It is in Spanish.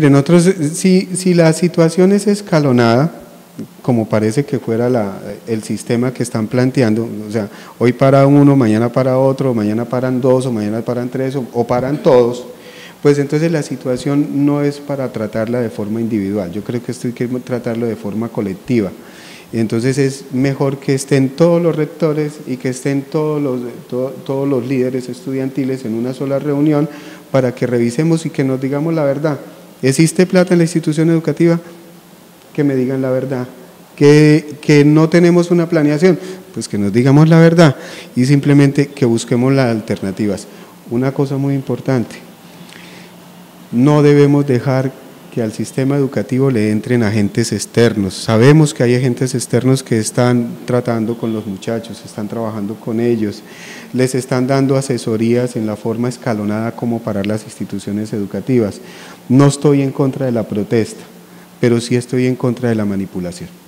Nosotros, si, si la situación es escalonada, como parece que fuera el sistema que están planteando, o sea, hoy para uno, mañana para otro, mañana paran dos, o mañana paran tres, o, paran todos, pues entonces la situación no es para tratarla de forma individual, yo creo que esto hay que tratarlo de forma colectiva. Entonces es mejor que estén todos los rectores y que estén todos los, todos los líderes estudiantiles en una sola reunión para que revisemos y que nos digamos la verdad. ¿Existe plata en la institución educativa? Que me digan la verdad. Que, que no tenemos una planeación, pues que nos digamos la verdad y simplemente que busquemos las alternativas. Una cosa muy importante, no debemos dejar que al sistema educativo le entren agentes externos. Sabemos que hay agentes externos que están tratando con los muchachos, están trabajando con ellos, les están dando asesorías en la forma escalonada como parar las instituciones educativas. No estoy en contra de la protesta, pero sí estoy en contra de la manipulación.